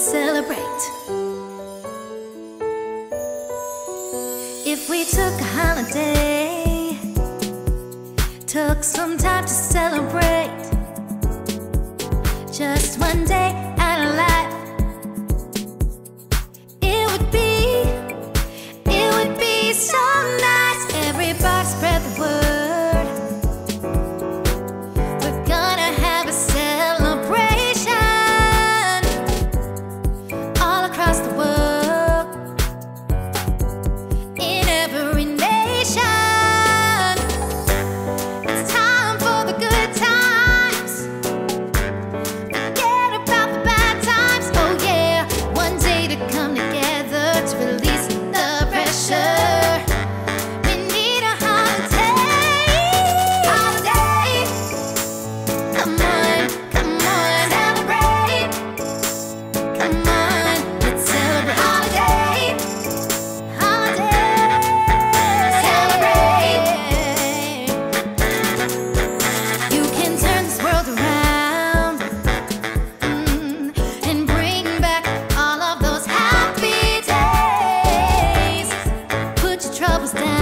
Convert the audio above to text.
celebrate. If we took a holiday, took some time to celebrate, just one day was down.